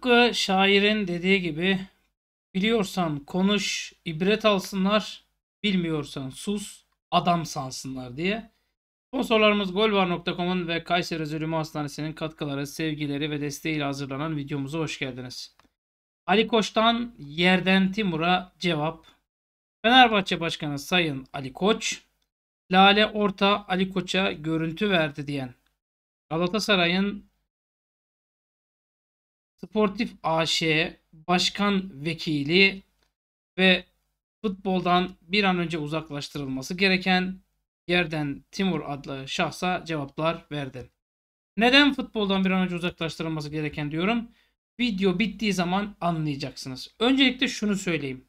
Tıpkı şairin dediği gibi biliyorsan konuş, ibret alsınlar, bilmiyorsan sus, adam sansınlar diye. Sponsorlarımız golvar.com'un ve Kayseri Zulümü Hastanesi'nin katkıları, sevgileri ve desteğiyle hazırlanan videomuza hoş geldiniz. Ali Koç'tan yerden Timur'a cevap. Fenerbahçe Başkanı Sayın Ali Koç, Lale Orta Ali Koç'a görüntü verdi diyen Galatasaray'ın Sportif AŞ Başkan Vekili ve futboldan bir an önce uzaklaştırılması gereken yerden Timur adlı şahsa cevaplar verdi. Neden futboldan bir an önce uzaklaştırılması gereken diyorum. Video bittiği zaman anlayacaksınız. Öncelikle şunu söyleyeyim.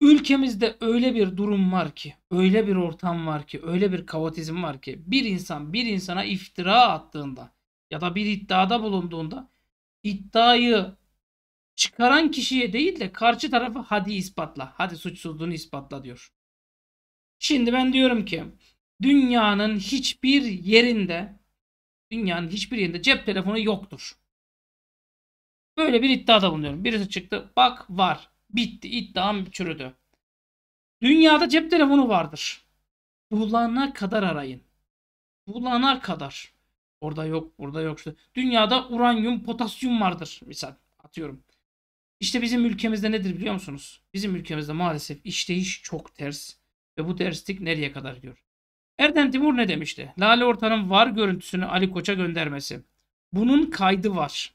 Ülkemizde öyle bir durum var ki, öyle bir ortam var ki, öyle bir kaotizm var ki bir insan bir insana iftira attığında ya da bir iddiada bulunduğunda iddiayı çıkaran kişiye değil de karşı tarafı hadi ispatla. Hadi suçsuzluğunu ispatla diyor. Şimdi ben diyorum ki dünyanın hiçbir yerinde dünyanın hiçbir yerinde cep telefonu yoktur. Böyle bir iddiada bulunuyorum. Birisi çıktı bak var. Bitti iddiam çürüdü. Dünyada cep telefonu vardır. Bulana kadar arayın. Bulana kadar. Orada yok, burada yok. İşte dünyada uranyum, potasyum vardır misal. Atıyorum. İşte bizim ülkemizde nedir biliyor musunuz? Bizim ülkemizde maalesef işleyiş çok ters. Ve bu terslik nereye kadar gidiyor? Erden Timur ne demişti? Lale Orta'nın var görüntüsünü Ali Koç'a göndermesi. Bunun kaydı var.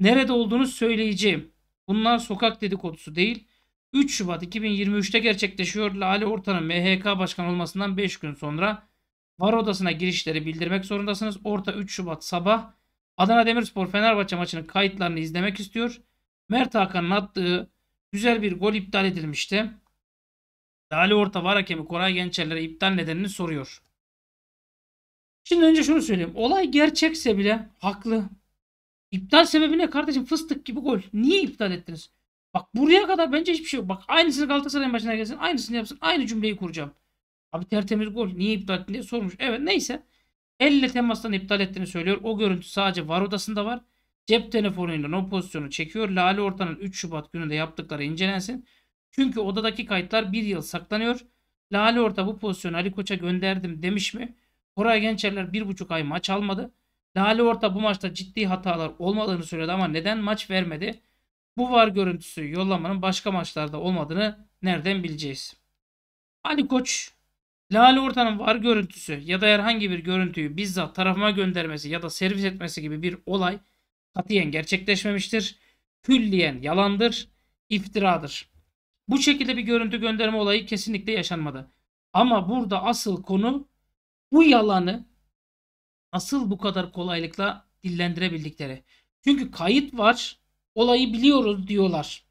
Nerede olduğunu söyleyeceğim. Bunlar sokak dedikodusu değil. 3 Şubat 2023'te gerçekleşiyor. Lale Orta'nın MHK başkan olmasından 5 gün sonra Var odasına girişleri bildirmek zorundasınız. Orta 3 Şubat sabah Adana Demirspor Fenerbahçe maçının kayıtlarını izlemek istiyor. Mert Hakan'ın attığı güzel bir gol iptal edilmişti. Dali Orta var hakemi Koray Gençerler'e iptal nedenini soruyor. Şimdi önce şunu söyleyeyim. Olay gerçekse bile haklı. İptal sebebi ne kardeşim? Fıstık gibi gol. Niye iptal ettiniz? Bak buraya kadar bence hiçbir şey yok. Bak aynısını Galatasaray'ın başına gelsin. Aynısını yapsın. Aynı cümleyi kuracağım. Abi tertemiz gol. Niye iptal ettin diye sormuş. Evet neyse. Elle temastan iptal ettiğini söylüyor. O görüntü sadece var odasında var. Cep telefonuyla o pozisyonu çekiyor. Lale Orta'nın 3 Şubat gününde yaptıkları incelensin. Çünkü odadaki kayıtlar bir yıl saklanıyor. Lale Orta bu pozisyonu Ali Koç'a gönderdim demiş mi? Koray Gençerler bir buçuk ay maç almadı. Lale Orta bu maçta ciddi hatalar olmadığını söyledi ama neden maç vermedi? Bu var görüntüsü yollamanın başka maçlarda olmadığını nereden bileceğiz? Ali Koç Lale Orta'nın var görüntüsü ya da herhangi bir görüntüyü bizzat tarafıma göndermesi ya da servis etmesi gibi bir olay katiyen gerçekleşmemiştir. Külliyen yalandır, iftiradır. Bu şekilde bir görüntü gönderme olayı kesinlikle yaşanmadı. Ama burada asıl konu bu yalanı asıl bu kadar kolaylıkla dillendirebildikleri. Çünkü kayıt var, olayı biliyoruz diyorlar.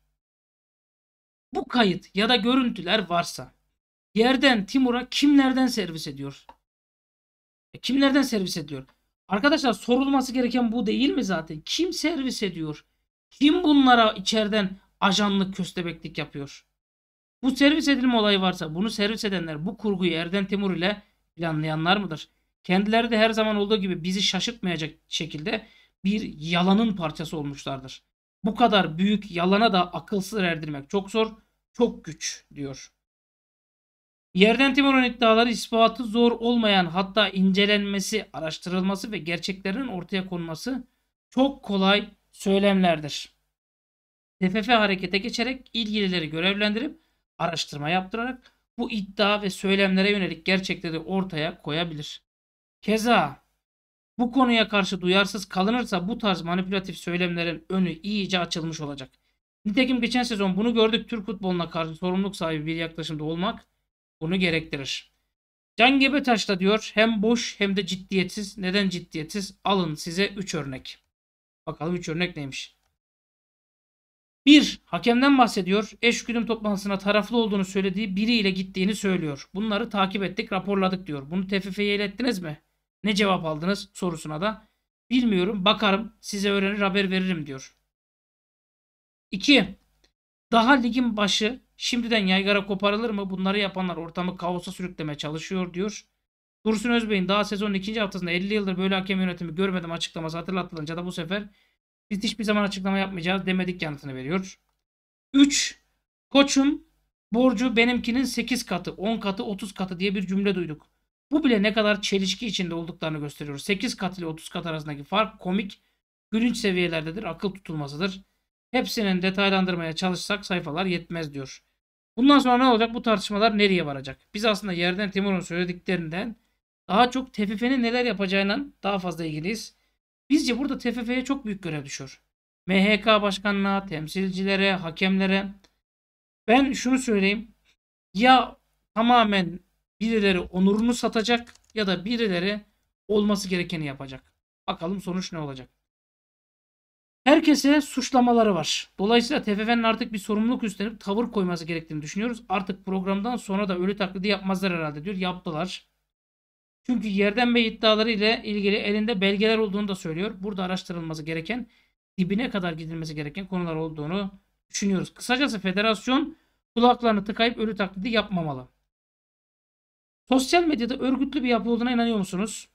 Bu kayıt ya da görüntüler varsa yerden Timur'a kimlerden servis ediyor? E, kimlerden servis ediyor? Arkadaşlar sorulması gereken bu değil mi zaten? Kim servis ediyor? Kim bunlara içeriden ajanlık köstebeklik yapıyor? Bu servis edilme olayı varsa bunu servis edenler bu kurguyu Erden Timur ile planlayanlar mıdır? Kendileri de her zaman olduğu gibi bizi şaşırtmayacak şekilde bir yalanın parçası olmuşlardır. Bu kadar büyük yalana da akılsız erdirmek çok zor, çok güç diyor. Yerden Timur'un iddiaları ispatı zor olmayan hatta incelenmesi, araştırılması ve gerçeklerin ortaya konması çok kolay söylemlerdir. TFF harekete geçerek ilgilileri görevlendirip araştırma yaptırarak bu iddia ve söylemlere yönelik gerçekleri ortaya koyabilir. Keza bu konuya karşı duyarsız kalınırsa bu tarz manipülatif söylemlerin önü iyice açılmış olacak. Nitekim geçen sezon bunu gördük Türk futboluna karşı sorumluluk sahibi bir yaklaşımda olmak bunu gerektirir. Can Gebetaş da diyor hem boş hem de ciddiyetsiz. Neden ciddiyetsiz? Alın size 3 örnek. Bakalım 3 örnek neymiş? 1. Hakemden bahsediyor. Eşgüdüm toplantısına taraflı olduğunu söylediği biriyle gittiğini söylüyor. Bunları takip ettik, raporladık diyor. Bunu TFF'ye ilettiniz mi? Ne cevap aldınız sorusuna da bilmiyorum, bakarım, size öğrenir haber veririm diyor. 2. Daha ligin başı Şimdiden yaygara koparılır mı? Bunları yapanlar ortamı kaosa sürüklemeye çalışıyor diyor. Dursun Özbey'in daha sezonun ikinci haftasında 50 yıldır böyle hakem yönetimi görmedim açıklaması hatırlatılınca da bu sefer Biz hiçbir zaman açıklama yapmayacağız demedik yanıtını veriyor. 3. Koçum borcu benimkinin 8 katı, 10 katı, 30 katı diye bir cümle duyduk. Bu bile ne kadar çelişki içinde olduklarını gösteriyor. 8 kat ile 30 kat arasındaki fark komik, gülünç seviyelerdedir, akıl tutulmasıdır. Hepsinin detaylandırmaya çalışsak sayfalar yetmez diyor. Bundan sonra ne olacak? Bu tartışmalar nereye varacak? Biz aslında yerden Timur'un söylediklerinden daha çok TFF'nin neler yapacağıyla daha fazla ilgiliyiz. Bizce burada TFF'ye çok büyük görev düşüyor. MHK başkanına, temsilcilere, hakemlere. Ben şunu söyleyeyim. Ya tamamen birileri onurunu satacak ya da birileri olması gerekeni yapacak. Bakalım sonuç ne olacak. Herkese suçlamaları var. Dolayısıyla TFF'nin artık bir sorumluluk üstlenip tavır koyması gerektiğini düşünüyoruz. Artık programdan sonra da ölü taklidi yapmazlar herhalde diyor. Yaptılar. Çünkü yerden Bey iddiaları ile ilgili elinde belgeler olduğunu da söylüyor. Burada araştırılması gereken, dibine kadar gidilmesi gereken konular olduğunu düşünüyoruz. Kısacası federasyon kulaklarını tıkayıp ölü taklidi yapmamalı. Sosyal medyada örgütlü bir yapı olduğuna inanıyor musunuz?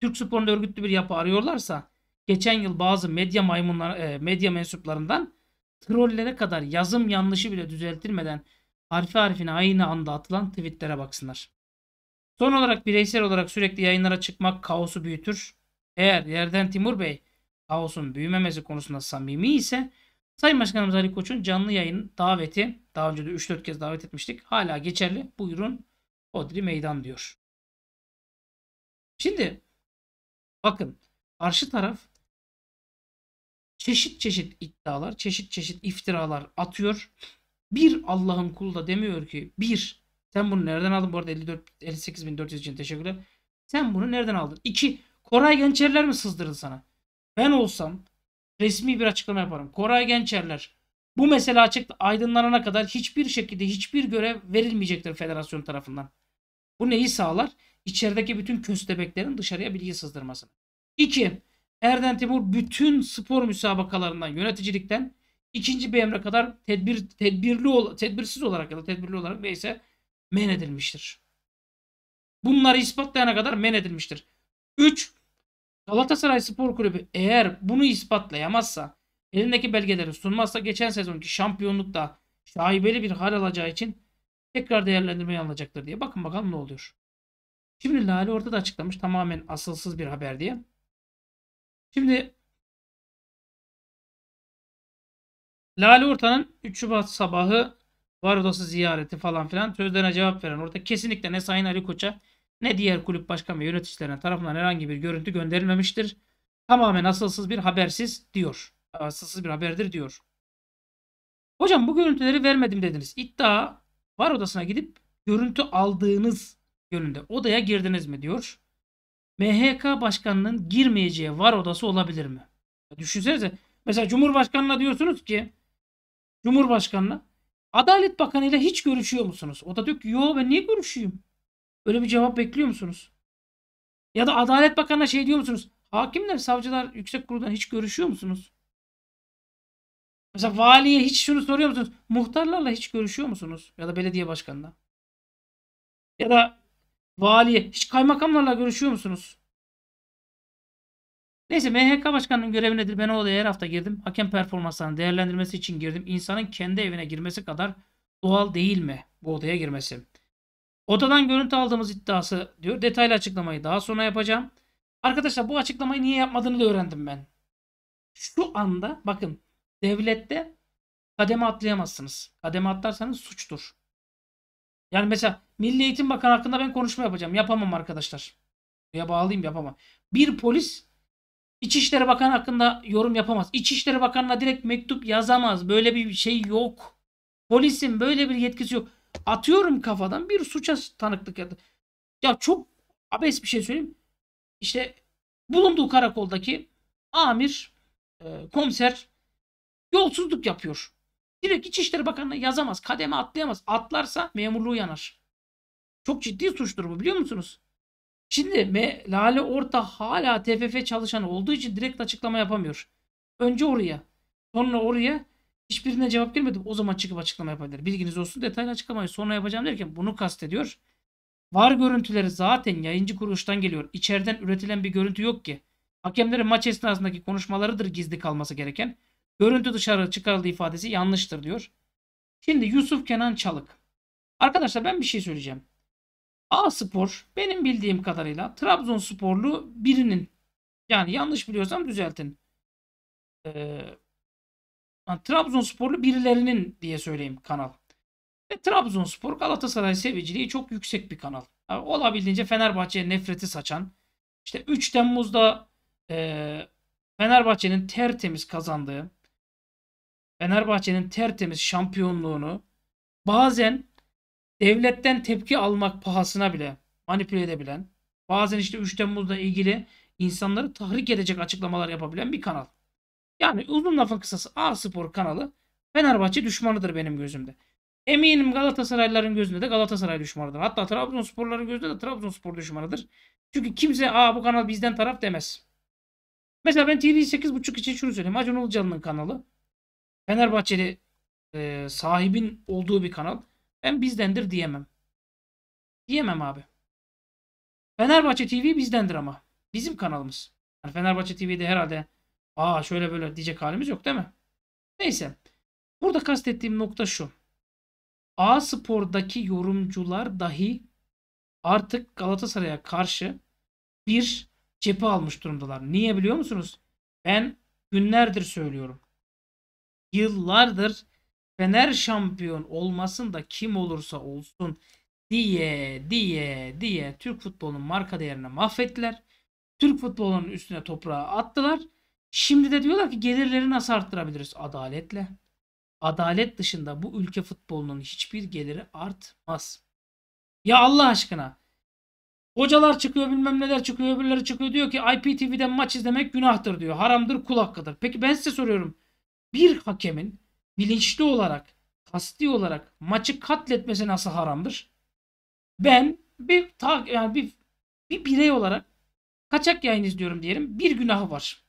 Türk sporunda örgütlü bir yapı arıyorlarsa geçen yıl bazı medya maymunlar, e, medya mensuplarından trollere kadar yazım yanlışı bile düzeltilmeden harfi harfine aynı anda atılan tweetlere baksınlar. Son olarak bireysel olarak sürekli yayınlara çıkmak kaosu büyütür. Eğer yerden Timur Bey kaosun büyümemesi konusunda samimi ise Sayın Başkanımız Ali Koç'un canlı yayın daveti daha önce de 3-4 kez davet etmiştik. Hala geçerli. Buyurun Odri meydan diyor. Şimdi bakın karşı taraf çeşit çeşit iddialar, çeşit çeşit iftiralar atıyor. Bir Allah'ın kulu da demiyor ki bir sen bunu nereden aldın? Bu arada 54 58.400 için teşekkürler. Sen bunu nereden aldın? İki Koray Gençerler mi sızdırdı sana? Ben olsam resmi bir açıklama yaparım. Koray Gençerler bu mesele açık aydınlanana kadar hiçbir şekilde hiçbir görev verilmeyecektir federasyon tarafından. Bu neyi sağlar? İçerideki bütün köstebeklerin dışarıya bilgi sızdırmasını. 2. Erden Timur bütün spor müsabakalarından, yöneticilikten ikinci emre kadar tedbir tedbirli tedbirsiz olarak ya da tedbirli olarak neyse men edilmiştir. Bunları ispatlayana kadar men edilmiştir. 3. Galatasaray Spor Kulübü eğer bunu ispatlayamazsa, elindeki belgeleri sunmazsa geçen sezonki şampiyonlukta şaibeli bir hal alacağı için tekrar değerlendirmeye alınacaktır diye. Bakın bakalım ne oluyor. Şimdi Lale orada da açıklamış tamamen asılsız bir haber diye. Şimdi Lale Orta'nın 3 Şubat sabahı var odası ziyareti falan filan sözlerine cevap veren orada kesinlikle ne Sayın Ali Koç'a ne diğer kulüp başkan ve yöneticilerine tarafından herhangi bir görüntü gönderilmemiştir. Tamamen asılsız bir habersiz diyor. Asılsız bir haberdir diyor. Hocam bu görüntüleri vermedim dediniz. İddia var odasına gidip görüntü aldığınız yönünde odaya girdiniz mi diyor. MHK başkanının girmeyeceği var odası olabilir mi? Düşünsenize mesela Cumhurbaşkanına diyorsunuz ki Cumhurbaşkanına Adalet Bakanı ile hiç görüşüyor musunuz? O da diyor ki yo ben niye görüşeyim? Öyle bir cevap bekliyor musunuz? Ya da Adalet Bakanı'na şey diyor musunuz? Hakimler, savcılar, yüksek kuruldan hiç görüşüyor musunuz? Mesela valiye hiç şunu soruyor musunuz? Muhtarlarla hiç görüşüyor musunuz? Ya da belediye başkanına. Ya da valiye hiç kaymakamlarla görüşüyor musunuz? Neyse MHK başkanının görevi nedir? Ben o odaya her hafta girdim. Hakem performanslarını değerlendirmesi için girdim. İnsanın kendi evine girmesi kadar doğal değil mi bu odaya girmesi? Odadan görüntü aldığımız iddiası diyor. Detaylı açıklamayı daha sonra yapacağım. Arkadaşlar bu açıklamayı niye yapmadığını da öğrendim ben. Şu anda bakın devlette kademe atlayamazsınız. Kademe atlarsanız suçtur. Yani mesela Milli Eğitim Bakanı hakkında ben konuşma yapacağım. Yapamam arkadaşlar. Ya bağlayayım yapamam. Bir polis İçişleri Bakanı hakkında yorum yapamaz. İçişleri Bakanı'na direkt mektup yazamaz. Böyle bir şey yok. Polisin böyle bir yetkisi yok. Atıyorum kafadan bir suça tanıklık yaptı. Ya çok abes bir şey söyleyeyim. İşte bulunduğu karakoldaki amir, e, komiser yolsuzluk yapıyor. Direkt İçişleri Bakanı'na yazamaz. Kademe atlayamaz. Atlarsa memurluğu yanar. Çok ciddi suçtur bu biliyor musunuz? Şimdi Me Lale Orta hala TFF çalışanı olduğu için direkt açıklama yapamıyor. Önce oraya. Sonra oraya hiçbirine cevap gelmedi. O zaman çıkıp açıklama yapabilir. Bilginiz olsun detaylı açıklamayı sonra yapacağım derken bunu kastediyor. Var görüntüleri zaten yayıncı kuruluştan geliyor. İçeriden üretilen bir görüntü yok ki. Hakemlerin maç esnasındaki konuşmalarıdır gizli kalması gereken. Görüntü dışarı çıkarıldığı ifadesi yanlıştır diyor. Şimdi Yusuf Kenan Çalık. Arkadaşlar ben bir şey söyleyeceğim. A Spor benim bildiğim kadarıyla Trabzonsporlu birinin yani yanlış biliyorsam düzeltin. Ee, Trabzonsporlu birilerinin diye söyleyeyim kanal. Ve Trabzonspor Galatasaray seviciliği çok yüksek bir kanal. Yani olabildiğince Fenerbahçe'ye nefreti saçan. İşte 3 Temmuz'da e, Fenerbahçe'nin tertemiz kazandığı Fenerbahçe'nin tertemiz şampiyonluğunu bazen devletten tepki almak pahasına bile manipüle edebilen, bazen işte 3 Temmuz'la ilgili insanları tahrik edecek açıklamalar yapabilen bir kanal. Yani uzun lafın kısası A Spor kanalı Fenerbahçe düşmanıdır benim gözümde. Eminim Galatasaraylıların gözünde de Galatasaray düşmanıdır. Hatta Trabzonsporların gözünde de Trabzonspor düşmanıdır. Çünkü kimse aa bu kanal bizden taraf demez. Mesela ben TV 8.5 için şunu söyleyeyim. Acun Ilıcalı'nın kanalı. Fenerbahçeli e, sahibin olduğu bir kanal. Ben bizdendir diyemem. Diyemem abi. Fenerbahçe TV bizdendir ama. Bizim kanalımız. Yani Fenerbahçe TV'de herhalde aa şöyle böyle diyecek halimiz yok değil mi? Neyse. Burada kastettiğim nokta şu. A Spor'daki yorumcular dahi artık Galatasaray'a karşı bir cephe almış durumdalar. Niye biliyor musunuz? Ben günlerdir söylüyorum. Yıllardır Fener şampiyon olmasın da kim olursa olsun diye diye diye Türk futbolunun marka değerini mahvettiler. Türk futbolunun üstüne toprağı attılar. Şimdi de diyorlar ki gelirleri nasıl arttırabiliriz? Adaletle. Adalet dışında bu ülke futbolunun hiçbir geliri artmaz. Ya Allah aşkına. Hocalar çıkıyor bilmem neler çıkıyor öbürleri çıkıyor diyor ki IPTV'den maç izlemek günahtır diyor. Haramdır kul hakkıdır. Peki ben size soruyorum. Bir hakemin bilinçli olarak kasti olarak maçı katletmesi nasıl haramdır? Ben bir ta, yani bir, bir birey olarak kaçak yayın izliyorum diyelim. Bir günahı var.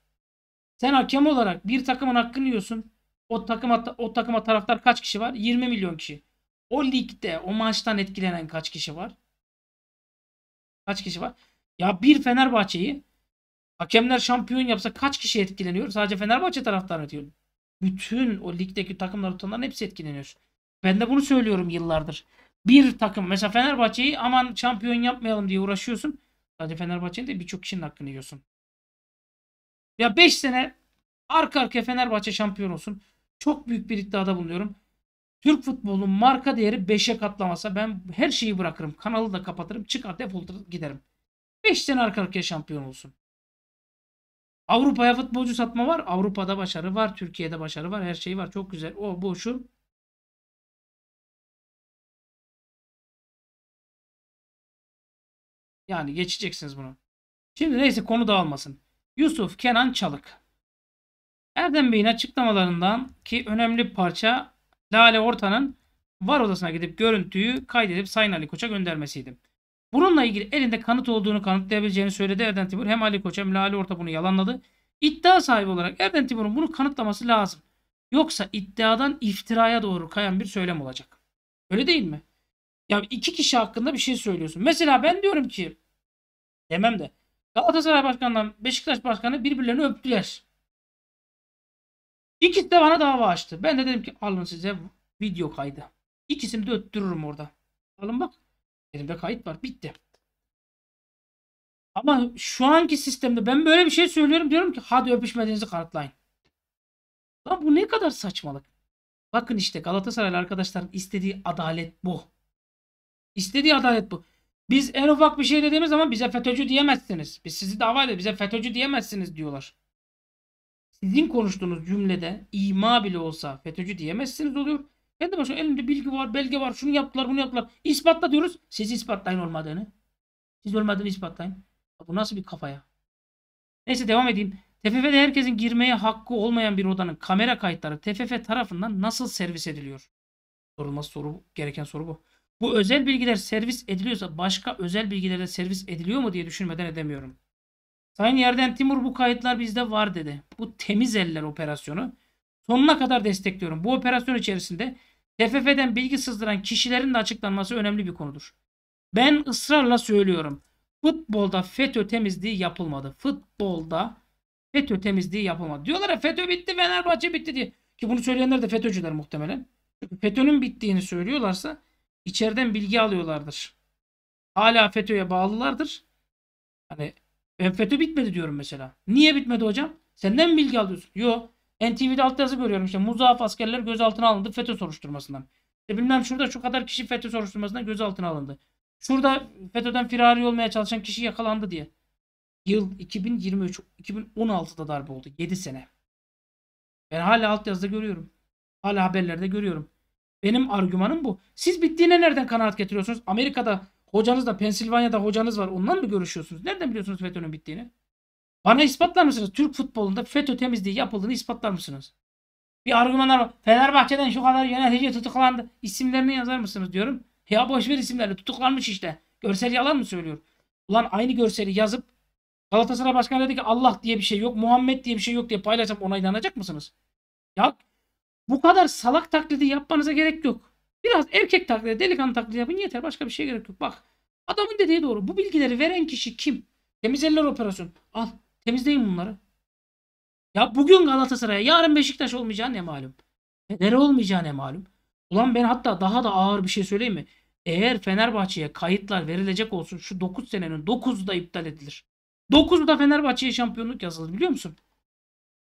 Sen hakem olarak bir takımın hakkını yiyorsun. O takıma o takıma taraftar kaç kişi var? 20 milyon kişi. O ligde o maçtan etkilenen kaç kişi var? Kaç kişi var? Ya bir Fenerbahçe'yi hakemler şampiyon yapsa kaç kişi etkileniyor? Sadece Fenerbahçe taraftarı diyor. Bütün o ligdeki takımlar tutanların hepsi etkileniyor. Ben de bunu söylüyorum yıllardır. Bir takım mesela Fenerbahçe'yi aman şampiyon yapmayalım diye uğraşıyorsun. Sadece Fenerbahçe'nin de birçok kişinin hakkını yiyorsun. Ya 5 sene arka arkaya Fenerbahçe şampiyon olsun. Çok büyük bir iddiada bulunuyorum. Türk futbolunun marka değeri 5'e katlamasa ben her şeyi bırakırım. Kanalı da kapatırım. Çıkar defolup giderim. 5 sene arka arkaya şampiyon olsun. Avrupa'ya futbolcu satma var. Avrupa'da başarı var. Türkiye'de başarı var. Her şey var. Çok güzel. O bu şu. Yani geçeceksiniz bunu. Şimdi neyse konu dağılmasın. Yusuf Kenan Çalık. Erdem Bey'in açıklamalarından ki önemli parça Lale Orta'nın var odasına gidip görüntüyü kaydedip Sayın Ali Koç'a göndermesiydi. Bununla ilgili elinde kanıt olduğunu kanıtlayabileceğini söyledi Erdem Timur. Hem Ali Koç hem Lale Orta bunu yalanladı. İddia sahibi olarak Erdem Timur'un bunu kanıtlaması lazım. Yoksa iddiadan iftiraya doğru kayan bir söylem olacak. Öyle değil mi? Ya iki kişi hakkında bir şey söylüyorsun. Mesela ben diyorum ki demem de Galatasaray Başkanı'ndan Beşiktaş Başkanı birbirlerini öptüler. İkisi de bana dava açtı. Ben de dedim ki alın size video kaydı. İkisini de öttürürüm orada. Alın bak. Elimde kayıt var. Bitti. Ama şu anki sistemde ben böyle bir şey söylüyorum. Diyorum ki hadi öpüşmediğinizi kanıtlayın. Lan bu ne kadar saçmalık. Bakın işte Galatasaraylı arkadaşların istediği adalet bu. İstediği adalet bu. Biz en ufak bir şey dediğimiz zaman bize FETÖ'cü diyemezsiniz. Biz sizi dava edip bize FETÖ'cü diyemezsiniz diyorlar. Sizin konuştuğunuz cümlede ima bile olsa FETÖ'cü diyemezsiniz oluyor. Kendi başına elimde bilgi var, belge var, şunu yaptılar, bunu yaptılar. İspatla diyoruz. Siz ispatlayın olmadığını. Siz olmadığını ispatlayın. Bu nasıl bir kafaya? Neyse devam edeyim. TFF'de herkesin girmeye hakkı olmayan bir odanın kamera kayıtları TFF tarafından nasıl servis ediliyor? Sorulması soru gereken soru bu. Bu özel bilgiler servis ediliyorsa başka özel bilgilere servis ediliyor mu diye düşünmeden edemiyorum. Sayın Yerden Timur bu kayıtlar bizde var dedi. Bu temiz eller operasyonu. Sonuna kadar destekliyorum. Bu operasyon içerisinde TFF'den bilgi sızdıran kişilerin de açıklanması önemli bir konudur. Ben ısrarla söylüyorum. Futbolda FETÖ temizliği yapılmadı. Futbolda FETÖ temizliği yapılmadı. Diyorlar ya FETÖ bitti Fenerbahçe bitti diye. Ki bunu söyleyenler de FETÖ'cüler muhtemelen. Çünkü FETÖ'nün bittiğini söylüyorlarsa içeriden bilgi alıyorlardır. Hala FETÖ'ye bağlılardır. Hani ben FETÖ bitmedi diyorum mesela. Niye bitmedi hocam? Senden mi bilgi alıyorsun? Yo. NTV'de alt yazı görüyorum işte. Muzaaf askerler gözaltına alındı FETÖ soruşturmasından. İşte bilmem şurada şu kadar kişi FETÖ soruşturmasından gözaltına alındı. Şurada FETÖ'den firari olmaya çalışan kişi yakalandı diye. Yıl 2023. 2016'da darbe oldu. 7 sene. Ben hala alt yazıda görüyorum. Hala haberlerde görüyorum. Benim argümanım bu. Siz bittiğine nereden kanaat getiriyorsunuz? Amerika'da hocanız da Pensilvanya'da hocanız var. Ondan mı görüşüyorsunuz? Nereden biliyorsunuz FETÖ'nün bittiğini? Bana ispatlar mısınız? Türk futbolunda FETÖ temizliği yapıldığını ispatlar mısınız? Bir argümanlar var. Fenerbahçe'den şu kadar yönetici tutuklandı. İsimlerini yazar mısınız diyorum. Ya boş ver isimleri. Tutuklanmış işte. Görsel yalan mı söylüyor? Ulan aynı görseli yazıp Galatasaray Başkanı dedi ki Allah diye bir şey yok. Muhammed diye bir şey yok diye paylaşsam ona inanacak mısınız? Ya bu kadar salak taklidi yapmanıza gerek yok. Biraz erkek taklidi, delikanlı taklidi yapın yeter. Başka bir şeye gerek yok. Bak adamın dediği doğru. Bu bilgileri veren kişi kim? Temiz operasyon. Al temizleyin bunları. Ya bugün Galatasaray'a yarın Beşiktaş olmayacağı ne malum. Nere olmayacağı ne malum. Ulan ben hatta daha da ağır bir şey söyleyeyim mi? Eğer Fenerbahçe'ye kayıtlar verilecek olsun şu 9 senenin 9'u da iptal edilir. 9'u da Fenerbahçe'ye şampiyonluk yazılır biliyor musun?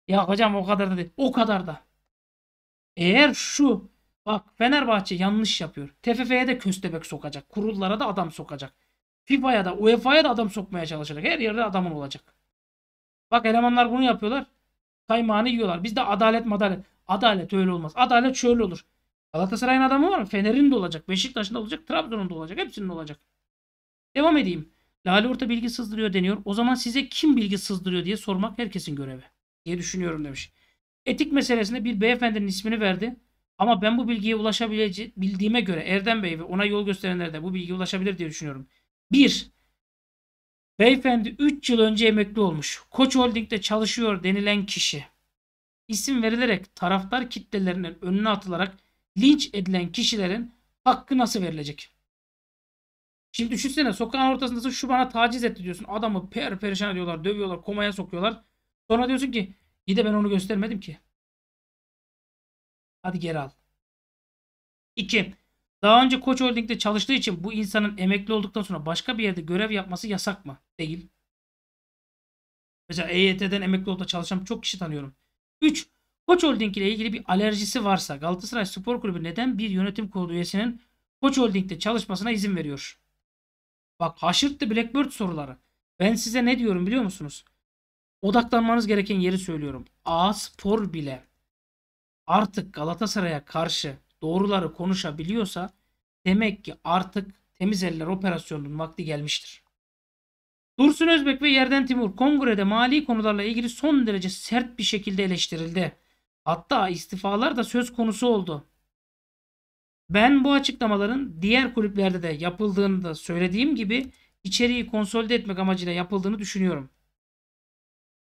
Ya hocam o kadar da değil. O kadar da. Eğer şu bak Fenerbahçe yanlış yapıyor. TFF'ye de köstebek sokacak. Kurullara da adam sokacak. FIFA'ya da UEFA'ya da adam sokmaya çalışacak. Her yerde adamın olacak. Bak elemanlar bunu yapıyorlar. Kaymağını yiyorlar. Bizde adalet madalet. Adalet öyle olmaz. Adalet şöyle olur. Galatasaray'ın adamı var? Fener'in de olacak. Beşiktaş'ın da olacak. Trabzon'un da olacak. Hepsinin olacak. Devam edeyim. Lale Orta bilgi sızdırıyor deniyor. O zaman size kim bilgi sızdırıyor diye sormak herkesin görevi. Diye düşünüyorum demiş. Etik meselesinde bir beyefendinin ismini verdi. Ama ben bu bilgiye ulaşabildiğime göre Erdem Bey ve ona yol gösterenler de bu bilgiye ulaşabilir diye düşünüyorum. 1. Beyefendi 3 yıl önce emekli olmuş. Koç Holding'de çalışıyor denilen kişi. İsim verilerek taraftar kitlelerinin önüne atılarak linç edilen kişilerin hakkı nasıl verilecek? Şimdi düşünsene sokağın ortasındasın şu bana taciz etti diyorsun. Adamı per perişan ediyorlar, dövüyorlar, komaya sokuyorlar. Sonra diyorsun ki iyi de ben onu göstermedim ki. Hadi geri al. 2. Daha önce Koç Holding'de çalıştığı için bu insanın emekli olduktan sonra başka bir yerde görev yapması yasak mı? Değil. Mesela EYT'den emekli olup da çalışan çok kişi tanıyorum. 3. Koç Holding ile ilgili bir alerjisi varsa Galatasaray Spor Kulübü neden bir yönetim kurulu üyesinin Koç Holding'de çalışmasına izin veriyor? Bak haşırttı Blackbird soruları. Ben size ne diyorum biliyor musunuz? Odaklanmanız gereken yeri söylüyorum. A Spor bile artık Galatasaray'a karşı doğruları konuşabiliyorsa demek ki artık temiz eller operasyonunun vakti gelmiştir. Dursun Özbek ve Yerden Timur kongrede mali konularla ilgili son derece sert bir şekilde eleştirildi. Hatta istifalar da söz konusu oldu. Ben bu açıklamaların diğer kulüplerde de yapıldığını da söylediğim gibi içeriği konsolide etmek amacıyla yapıldığını düşünüyorum.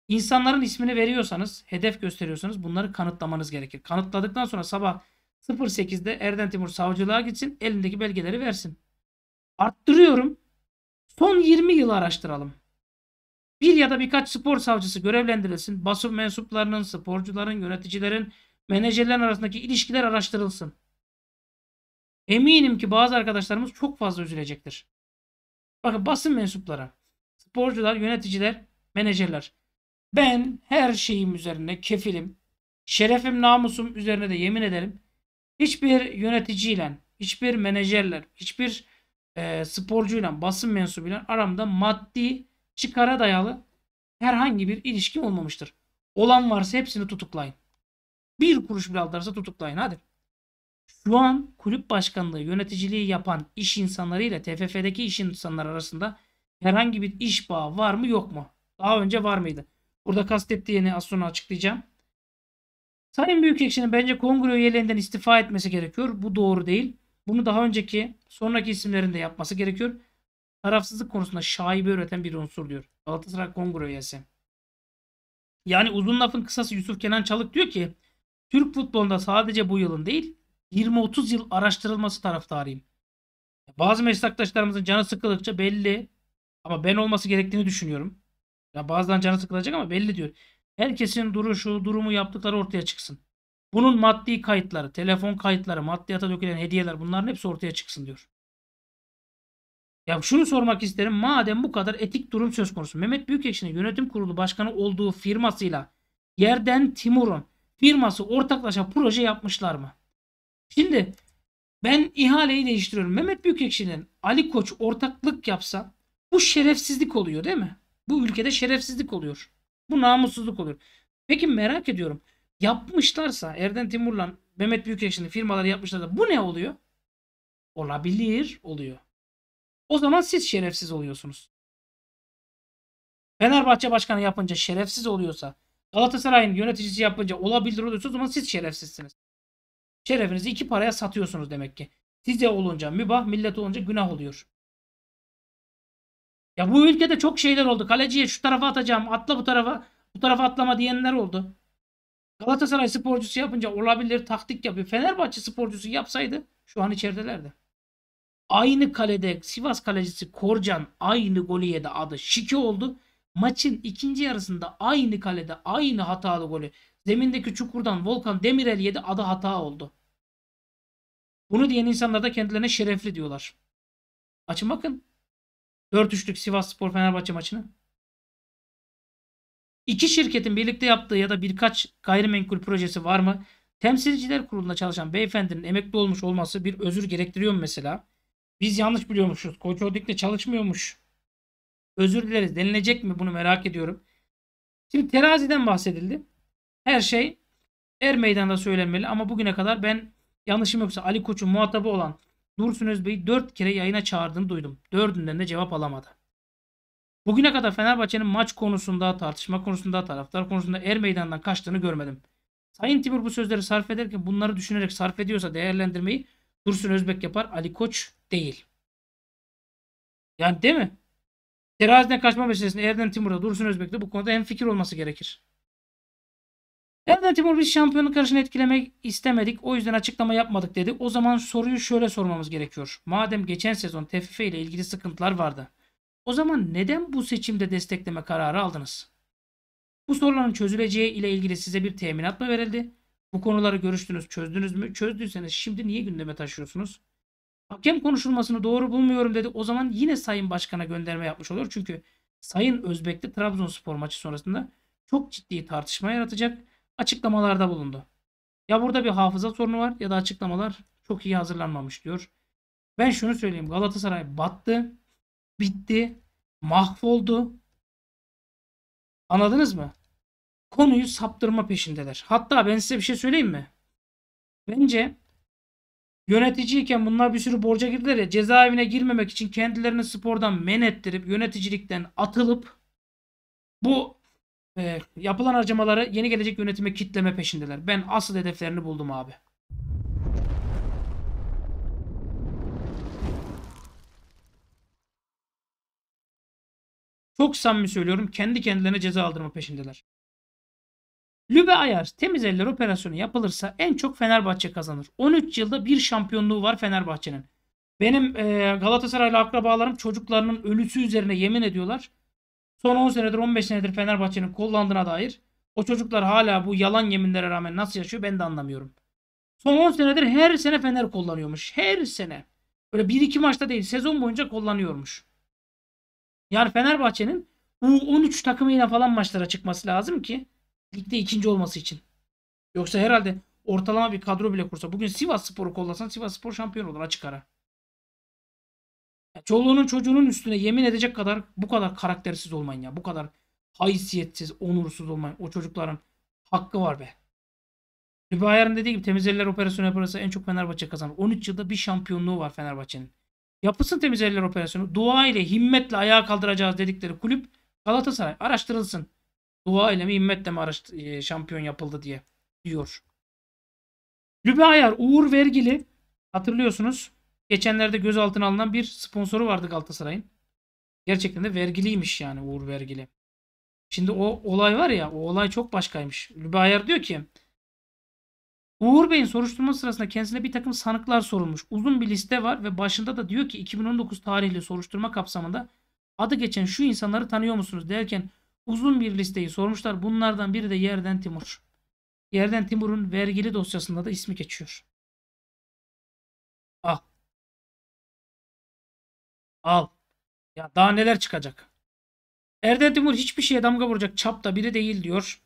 İnsanların ismini veriyorsanız, hedef gösteriyorsanız bunları kanıtlamanız gerekir. Kanıtladıktan sonra sabah 08'de Erden Timur savcılığa gitsin, elindeki belgeleri versin. Arttırıyorum. Son 20 yıl araştıralım. Bir ya da birkaç spor savcısı görevlendirilsin. Basın mensuplarının, sporcuların, yöneticilerin, menajerlerin arasındaki ilişkiler araştırılsın. Eminim ki bazı arkadaşlarımız çok fazla üzülecektir. Bakın basın mensupları, sporcular, yöneticiler, menajerler. Ben her şeyim üzerine kefilim. Şerefim, namusum üzerine de yemin ederim. Hiçbir yöneticiyle, hiçbir menajerler, hiçbir e, sporcuyla, basın mensubuyla aramda maddi çıkara dayalı herhangi bir ilişki olmamıştır. Olan varsa hepsini tutuklayın. Bir kuruş bile alırsa tutuklayın hadi. Şu an kulüp başkanlığı yöneticiliği yapan iş insanları ile TFF'deki iş insanları arasında herhangi bir iş bağı var mı yok mu? Daha önce var mıydı? Burada kastettiğini az sonra açıklayacağım. Sayın Büyükekşi'nin bence kongre üyelerinden istifa etmesi gerekiyor. Bu doğru değil. Bunu daha önceki sonraki isimlerinde yapması gerekiyor. Tarafsızlık konusunda şaibe üreten bir unsur diyor. Galatasaray kongre üyesi. Yani uzun lafın kısası Yusuf Kenan Çalık diyor ki Türk futbolunda sadece bu yılın değil 20-30 yıl araştırılması taraftarıyım. Bazı meslektaşlarımızın canı sıkıldıkça belli ama ben olması gerektiğini düşünüyorum. Ya bazıdan canı sıkılacak ama belli diyor. Herkesin duruşu, durumu yaptıkları ortaya çıksın. Bunun maddi kayıtları, telefon kayıtları, maddiyata dökülen hediyeler bunların hepsi ortaya çıksın diyor. Ya şunu sormak isterim. Madem bu kadar etik durum söz konusu. Mehmet Büyükekşi'nin yönetim kurulu başkanı olduğu firmasıyla Yerden Timur'un firması ortaklaşa proje yapmışlar mı? Şimdi ben ihaleyi değiştiriyorum. Mehmet Büyükekşi'nin Ali Koç ortaklık yapsa bu şerefsizlik oluyor değil mi? Bu ülkede şerefsizlik oluyor. Bu namussuzluk oluyor. Peki merak ediyorum. Yapmışlarsa Erden Timur'la Mehmet Büyükekşi'nin firmaları yapmışlarsa bu ne oluyor? Olabilir oluyor. O zaman siz şerefsiz oluyorsunuz. Fenerbahçe başkanı yapınca şerefsiz oluyorsa Galatasaray'ın yöneticisi yapınca olabilir oluyorsa o zaman siz şerefsizsiniz. Şerefinizi iki paraya satıyorsunuz demek ki. Size olunca mübah, millet olunca günah oluyor. Ya bu ülkede çok şeyler oldu. Kaleciye şu tarafa atacağım, atla bu tarafa, bu tarafa atlama diyenler oldu. Galatasaray sporcusu yapınca olabilir taktik yapıyor. Fenerbahçe sporcusu yapsaydı şu an içeridelerdi. Aynı kalede Sivas kalecisi Korcan aynı golü yedi adı Şike oldu. Maçın ikinci yarısında aynı kalede aynı hatalı golü zemindeki çukurdan Volkan Demirel yedi adı hata oldu. Bunu diyen insanlar da kendilerine şerefli diyorlar. Açın bakın. 4-3'lük Sivas Spor Fenerbahçe maçını. İki şirketin birlikte yaptığı ya da birkaç gayrimenkul projesi var mı? Temsilciler kurulunda çalışan beyefendinin emekli olmuş olması bir özür gerektiriyor mu mesela? Biz yanlış biliyormuşuz. Koç Holding'de çalışmıyormuş. Özür dileriz denilecek mi bunu merak ediyorum. Şimdi teraziden bahsedildi. Her şey er meydanda söylenmeli ama bugüne kadar ben yanlışım yoksa Ali Koç'un muhatabı olan Dursun Özbey'i 4 kere yayına çağırdığını duydum. Dördünden de cevap alamadı. Bugüne kadar Fenerbahçe'nin maç konusunda, tartışma konusunda, taraftar konusunda er meydandan kaçtığını görmedim. Sayın Timur bu sözleri sarf ederken bunları düşünerek sarf ediyorsa değerlendirmeyi Dursun Özbek yapar, Ali Koç değil. Yani değil mi? Teraziden kaçma meselesinde Erdem Timur'da Dursun Özbek'te bu konuda hem fikir olması gerekir. Erdem Timur biz şampiyonluk yarışını etkilemek istemedik. O yüzden açıklama yapmadık dedi. O zaman soruyu şöyle sormamız gerekiyor. Madem geçen sezon TFF ile ilgili sıkıntılar vardı. O zaman neden bu seçimde destekleme kararı aldınız? Bu soruların çözüleceği ile ilgili size bir teminat mı verildi? Bu konuları görüştünüz, çözdünüz mü? Çözdüyseniz şimdi niye gündeme taşıyorsunuz? Hakem konuşulmasını doğru bulmuyorum dedi. O zaman yine Sayın Başkan'a gönderme yapmış oluyor. Çünkü Sayın Özbek'te Trabzonspor maçı sonrasında çok ciddi tartışma yaratacak açıklamalarda bulundu. Ya burada bir hafıza sorunu var ya da açıklamalar çok iyi hazırlanmamış diyor. Ben şunu söyleyeyim. Galatasaray battı. Bitti. Mahvoldu. Anladınız mı? Konuyu saptırma peşindeler. Hatta ben size bir şey söyleyeyim mi? Bence yöneticiyken bunlar bir sürü borca girdiler ya cezaevine girmemek için kendilerini spordan men ettirip yöneticilikten atılıp bu e, yapılan harcamaları yeni gelecek yönetime kitleme peşindeler. Ben asıl hedeflerini buldum abi. Çok samimi söylüyorum. Kendi kendilerine ceza aldırma peşindeler. Lübe Ayar temiz eller operasyonu yapılırsa en çok Fenerbahçe kazanır. 13 yılda bir şampiyonluğu var Fenerbahçe'nin. Benim e, Galatasaraylı akrabalarım çocuklarının ölüsü üzerine yemin ediyorlar. Son 10 senedir 15 senedir Fenerbahçe'nin kullandığına dair o çocuklar hala bu yalan yeminlere rağmen nasıl yaşıyor ben de anlamıyorum. Son 10 senedir her sene Fener kullanıyormuş. Her sene. Böyle 1-2 maçta değil sezon boyunca kullanıyormuş. Yani Fenerbahçe'nin U13 takımıyla falan maçlara çıkması lazım ki ligde ikinci olması için. Yoksa herhalde ortalama bir kadro bile kursa bugün Sivas Spor'u kollasan Sivas Spor şampiyon olur açık ara. Çoluğunun çocuğunun üstüne yemin edecek kadar bu kadar karaktersiz olmayın ya. Bu kadar haysiyetsiz, onursuz olmayın. O çocukların hakkı var be. Lübü Ayar'ın dediği gibi temiz eller operasyonu yaparsa en çok Fenerbahçe kazanır. 13 yılda bir şampiyonluğu var Fenerbahçe'nin. Yapılsın temiz operasyonu. Dua ile himmetle ayağa kaldıracağız dedikleri kulüp Galatasaray araştırılsın. Dua ile mi himmetle mi araştır, e, şampiyon yapıldı diye diyor. Lübü Ayar Uğur Vergili hatırlıyorsunuz. Geçenlerde gözaltına alınan bir sponsoru vardı Galatasaray'ın. Gerçekten de vergiliymiş yani Uğur Vergili. Şimdi o olay var ya o olay çok başkaymış. Lübü Ayar diyor ki Uğur Bey'in soruşturma sırasında kendisine bir takım sanıklar sorulmuş. Uzun bir liste var ve başında da diyor ki 2019 tarihli soruşturma kapsamında adı geçen şu insanları tanıyor musunuz derken Uzun bir listeyi sormuşlar. Bunlardan biri de Yerden Timur. Yerden Timur'un vergili dosyasında da ismi geçiyor. Al. Al. Ya daha neler çıkacak? Erden Timur hiçbir şeye damga vuracak çapta biri değil diyor.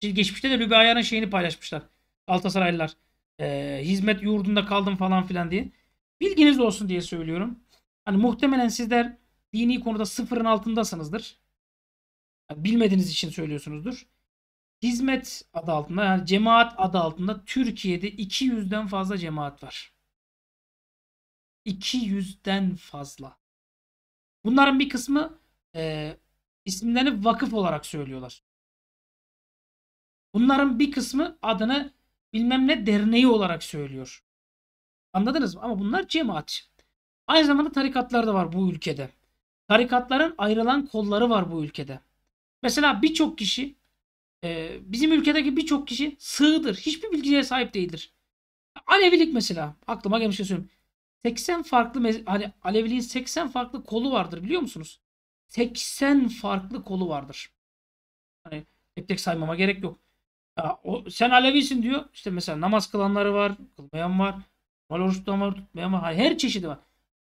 Geçmişte de Lübü Ayar'ın şeyini paylaşmışlar. Galatasaraylılar. Ee, hizmet yurdunda kaldım falan filan diye. Bilginiz olsun diye söylüyorum. Hani muhtemelen sizler dini konuda sıfırın altındasınızdır. Yani bilmediğiniz için söylüyorsunuzdur. Hizmet adı altında yani cemaat adı altında Türkiye'de 200'den fazla cemaat var. 200'den fazla. Bunların bir kısmı e, isimlerini vakıf olarak söylüyorlar. Bunların bir kısmı adını bilmem ne derneği olarak söylüyor. Anladınız mı? Ama bunlar cemaat. Aynı zamanda tarikatlar da var bu ülkede. Tarikatların ayrılan kolları var bu ülkede. Mesela birçok kişi e, bizim ülkedeki birçok kişi sığdır. Hiçbir bilgiye sahip değildir. Alevilik mesela. Aklıma gelmiş şey söyleyeyim. 80 farklı hani Aleviliğin 80 farklı kolu vardır biliyor musunuz? 80 farklı kolu vardır. Hani tek tek saymama gerek yok. Ya, o, sen Alevisin diyor. İşte mesela namaz kılanları var, kılmayan var. Mal oruç tutan var, tutmayan var. Her çeşidi var.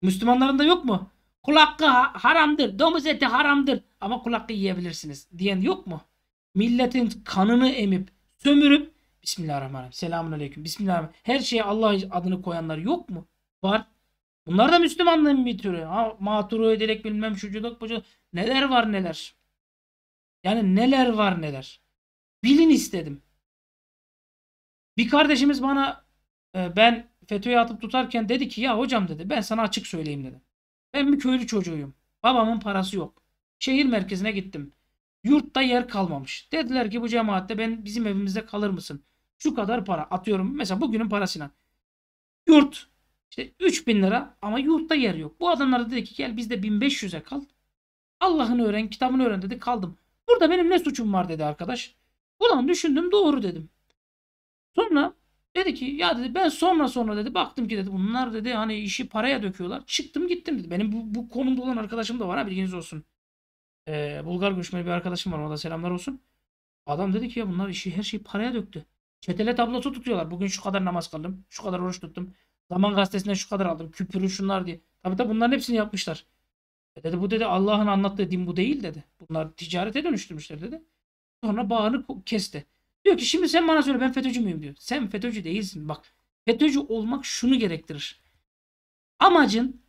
Müslümanların da yok mu? Kul haramdır, domuz eti haramdır ama kul yiyebilirsiniz diyen yok mu? Milletin kanını emip, sömürüp Bismillahirrahmanirrahim. Selamun aleyküm. Bismillahirrahmanirrahim. Her şeye Allah adını koyanlar yok mu? Var. Bunlar da Müslümanlığın bir türü. Ha, maturu ederek bilmem şuculuk buculuk. Neler var neler. Yani neler var neler. Bilin istedim. Bir kardeşimiz bana e, ben FETÖ'ye atıp tutarken dedi ki ya hocam dedi ben sana açık söyleyeyim dedi. Ben bir köylü çocuğuyum. Babamın parası yok. Şehir merkezine gittim. Yurtta yer kalmamış. Dediler ki bu cemaatte ben bizim evimizde kalır mısın? Şu kadar para atıyorum. Mesela bugünün parasıyla. Yurt işte 3000 lira ama yurtta yer yok. Bu adamlar dedi ki gel bizde 1500'e kal. Allah'ını öğren, kitabını öğren dedi. Kaldım. Burada benim ne suçum var dedi arkadaş. Ulan düşündüm doğru dedim. Sonra dedi ki ya dedi ben sonra sonra dedi baktım ki dedi bunlar dedi hani işi paraya döküyorlar. Çıktım gittim dedi. Benim bu, bu konumda olan arkadaşım da var ha bilginiz olsun. Ee, Bulgar göçmeni bir arkadaşım var ona da selamlar olsun. Adam dedi ki ya bunlar işi her şeyi paraya döktü. Çetele tablosu tutuyorlar. Bugün şu kadar namaz kıldım. Şu kadar oruç tuttum. Zaman gazetesinden şu kadar aldım. Küpürü şunlar diye. Tabii tabii bunların hepsini yapmışlar. E dedi bu dedi Allah'ın anlattığı din bu değil dedi. Bunlar ticarete dönüştürmüşler dedi. Sonra bağını kesti. Diyor ki şimdi sen bana söyle ben FETÖ'cü müyüm diyor. Sen FETÖ'cü değilsin. Bak FETÖ'cü olmak şunu gerektirir. Amacın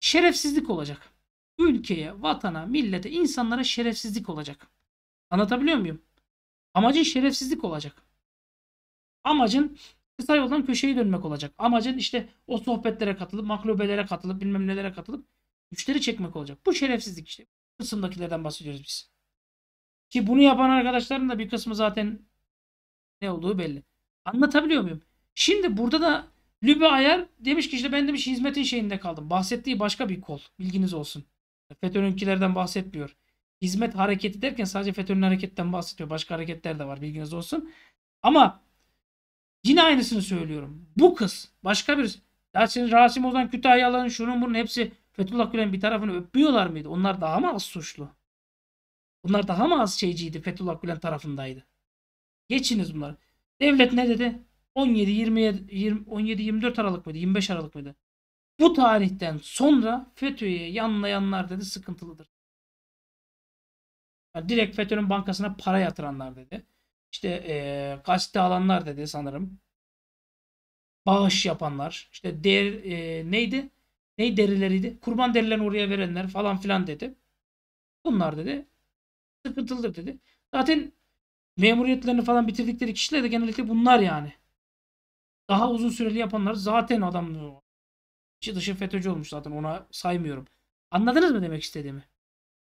şerefsizlik olacak. Ülkeye, vatana, millete, insanlara şerefsizlik olacak. Anlatabiliyor muyum? Amacın şerefsizlik olacak. Amacın kısa yoldan köşeyi dönmek olacak. Amacın işte o sohbetlere katılıp, maklubelere katılıp, bilmem nelere katılıp müşteri çekmek olacak. Bu şerefsizlik işte. Kısımdakilerden bahsediyoruz biz. Ki bunu yapan arkadaşların da bir kısmı zaten ne olduğu belli. Anlatabiliyor muyum? Şimdi burada da Lübü Ayar demiş ki işte ben demiş hizmetin şeyinde kaldım. Bahsettiği başka bir kol. Bilginiz olsun. FETÖ'nünkilerden bahsetmiyor. Hizmet hareketi derken sadece FETÖ'nün hareketten bahsediyor. Başka hareketler de var bilginiz olsun. Ama yine aynısını söylüyorum. Bu kız başka bir ya şimdi Rasim Ozan Kütahyalı'nın şunun bunun hepsi Fethullah Gülen bir tarafını öpüyorlar mıydı? Onlar daha mı az suçlu? Bunlar daha mı az şeyciydi? Fethullah Gülen tarafındaydı. Geçiniz bunları. Devlet ne dedi? 17 27 20, 17 24 Aralık mıydı? 25 Aralık mıydı? Bu tarihten sonra FETÖ'ye yanlayanlar dedi sıkıntılıdır. Yani direkt FETÖ'nün bankasına para yatıranlar dedi. İşte e, gazete alanlar dedi sanırım. Bağış yapanlar. İşte değer e, neydi? Ney derileriydi? Kurban derilerini oraya verenler falan filan dedi. Bunlar dedi sıkıntılıdır dedi. Zaten memuriyetlerini falan bitirdikleri kişiler de genellikle bunlar yani. Daha uzun süreli yapanlar zaten adam içi dışı FETÖ'cü olmuş zaten ona saymıyorum. Anladınız mı demek istediğimi?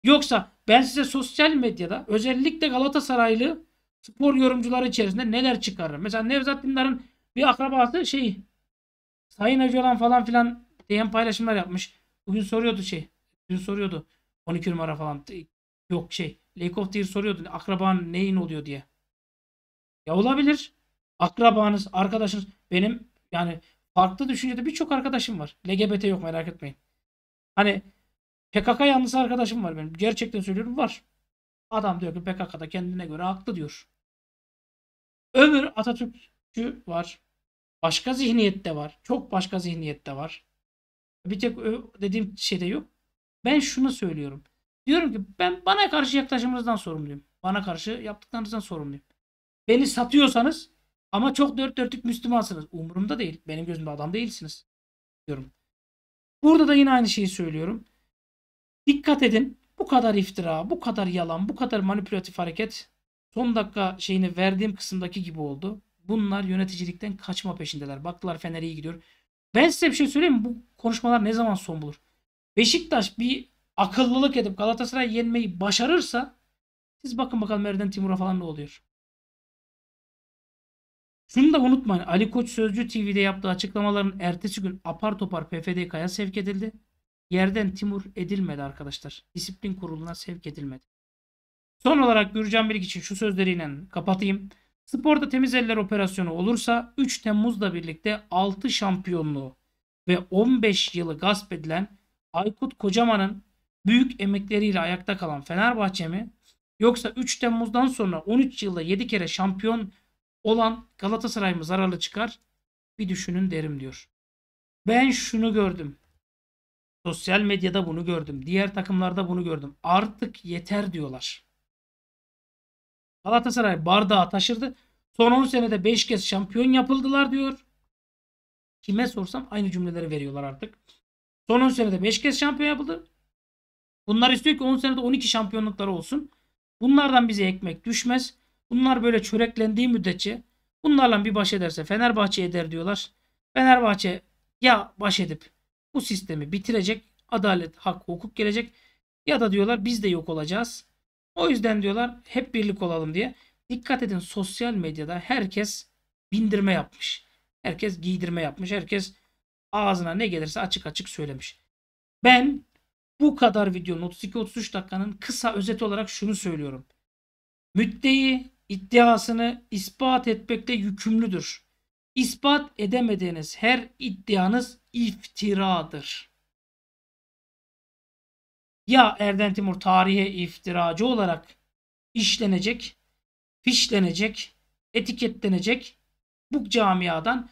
Yoksa ben size sosyal medyada özellikle Galatasaraylı spor yorumcuları içerisinde neler çıkarırım. Mesela Nevzat Dindar'ın bir akrabası şey Sayın Öcalan falan filan diyen paylaşımlar yapmış. Bugün soruyordu şey. Bugün soruyordu. 12 numara falan. Yok şey. Lake of Tears soruyordu. Akraban neyin oluyor diye. Ya olabilir. Akrabanız, arkadaşınız. Benim yani farklı düşüncede birçok arkadaşım var. LGBT yok merak etmeyin. Hani PKK yanlısı arkadaşım var benim. Gerçekten söylüyorum var. Adam diyor ki PKK'da kendine göre haklı diyor. Öbür Atatürkçü var. Başka zihniyette var. Çok başka zihniyette var. Bir tek dediğim şeyde yok. Ben şunu söylüyorum. Diyorum ki ben bana karşı yaklaşımınızdan sorumluyum. Bana karşı yaptıklarınızdan sorumluyum. Beni satıyorsanız ama çok dört dörtlük Müslümansınız. Umurumda değil. Benim gözümde adam değilsiniz. Diyorum. Burada da yine aynı şeyi söylüyorum. Dikkat edin. Bu kadar iftira, bu kadar yalan, bu kadar manipülatif hareket son dakika şeyini verdiğim kısımdaki gibi oldu. Bunlar yöneticilikten kaçma peşindeler. Baktılar Fener iyi gidiyor. Ben size bir şey söyleyeyim mi? Bu konuşmalar ne zaman son bulur? Beşiktaş bir akıllılık edip Galatasaray'ı yenmeyi başarırsa siz bakın bakalım Erden Timur'a falan ne oluyor. Şunu da unutmayın. Ali Koç Sözcü TV'de yaptığı açıklamaların ertesi gün apar topar PFDK'ya sevk edildi. Yerden Timur edilmedi arkadaşlar. Disiplin kuruluna sevk edilmedi. Son olarak Gürcan Bilik için şu sözleriyle kapatayım. Sporda temiz eller operasyonu olursa 3 Temmuz'la birlikte 6 şampiyonluğu ve 15 yılı gasp edilen Aykut Kocaman'ın büyük emekleriyle ayakta kalan Fenerbahçe mi yoksa 3 Temmuz'dan sonra 13 yılda 7 kere şampiyon olan Galatasaray mı zararlı çıkar? Bir düşünün derim diyor. Ben şunu gördüm. Sosyal medyada bunu gördüm. Diğer takımlarda bunu gördüm. Artık yeter diyorlar. Galatasaray bardağı taşırdı. Son 10 senede 5 kez şampiyon yapıldılar diyor. Kime sorsam aynı cümleleri veriyorlar artık. Son 10 senede 5 kez şampiyon yapıldı. Bunlar istiyor ki 10 senede 12 şampiyonlukları olsun. Bunlardan bize ekmek düşmez. Bunlar böyle çöreklendiği müddetçe bunlarla bir baş ederse Fenerbahçe eder diyorlar. Fenerbahçe ya baş edip bu sistemi bitirecek. Adalet, hak, hukuk gelecek. Ya da diyorlar biz de yok olacağız. O yüzden diyorlar hep birlik olalım diye. Dikkat edin sosyal medyada herkes bindirme yapmış. Herkes giydirme yapmış. Herkes ağzına ne gelirse açık açık söylemiş. Ben bu kadar videonun 32-33 dakikanın kısa özet olarak şunu söylüyorum. Müddeyi iddiasını ispat etmekte yükümlüdür. İspat edemediğiniz her iddianız iftiradır. Ya Erden Timur tarihe iftiracı olarak işlenecek, fişlenecek, etiketlenecek, bu camiadan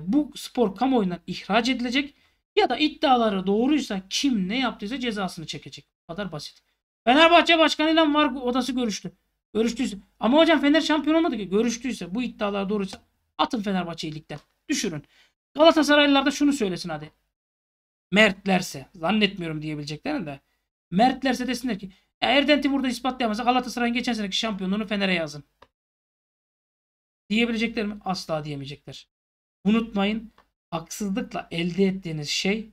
bu spor kamuoyundan ihraç edilecek ya da iddiaları doğruysa kim ne yaptıysa cezasını çekecek. Bu kadar basit. Fenerbahçe başkanıyla var odası görüştü. Görüştüyse. Ama hocam Fener şampiyon olmadı ki. Görüştüyse bu iddialar doğruysa atın Fenerbahçe'yi ligden. Düşürün. Galatasaraylılar da şunu söylesin hadi. Mertlerse zannetmiyorum diyebileceklerini de. Mertlerse desinler ki ya Erden Timur'da ispatlayamazsa Galatasaray'ın geçen seneki şampiyonluğunu Fener'e yazın. Diyebilecekler mi? Asla diyemeyecekler. Unutmayın haksızlıkla elde ettiğiniz şey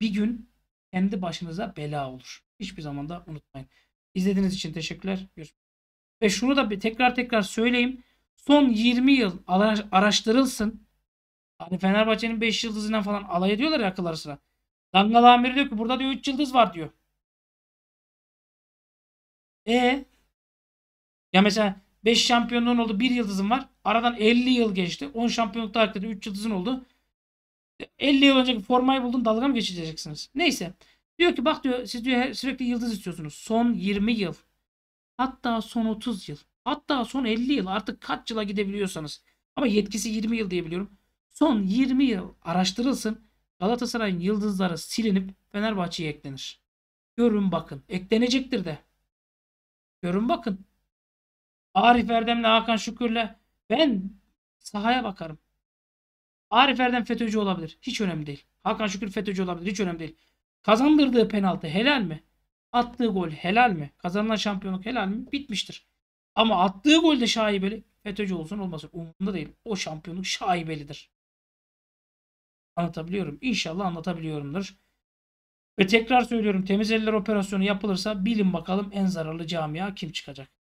bir gün kendi başınıza bela olur. Hiçbir zaman da unutmayın. İzlediğiniz için teşekkürler. Görüşmek Ve şunu da bir tekrar tekrar söyleyeyim. Son 20 yıl ara- araştırılsın. Hani Fenerbahçe'nin 5 yıldızından falan alay ediyorlar ya akıl arasına. Dangal Amiri diyor ki burada diyor 3 yıldız var diyor. E ya mesela 5 şampiyonluğun oldu 1 yıldızın var. Aradan 50 yıl geçti. 10 şampiyonluk tarihte 3 yıldızın oldu. 50 yıl önceki formayı buldun dalga mı geçeceksiniz? Neyse. Diyor ki bak diyor siz diyor sürekli yıldız istiyorsunuz. Son 20 yıl. Hatta son 30 yıl. Hatta son 50 yıl artık kaç yıla gidebiliyorsanız. Ama yetkisi 20 yıl diyebiliyorum. Son 20 yıl araştırılsın. Galatasaray'ın yıldızları silinip Fenerbahçe'ye eklenir. Görün bakın. Eklenecektir de. Görün bakın. Arif Erdem'le Hakan Şükür'le ben sahaya bakarım. Arif Erdem FETÖ'cü olabilir. Hiç önemli değil. Hakan Şükür FETÖ'cü olabilir. Hiç önemli değil. Kazandırdığı penaltı helal mi? Attığı gol helal mi? Kazanılan şampiyonluk helal mi? Bitmiştir. Ama attığı gol de şaibeli. FETÖ'cü olsun olmasın umurumda değil. O şampiyonluk şaibelidir. Anlatabiliyorum. İnşallah anlatabiliyorumdur. Ve tekrar söylüyorum temiz eller operasyonu yapılırsa bilin bakalım en zararlı camia kim çıkacak.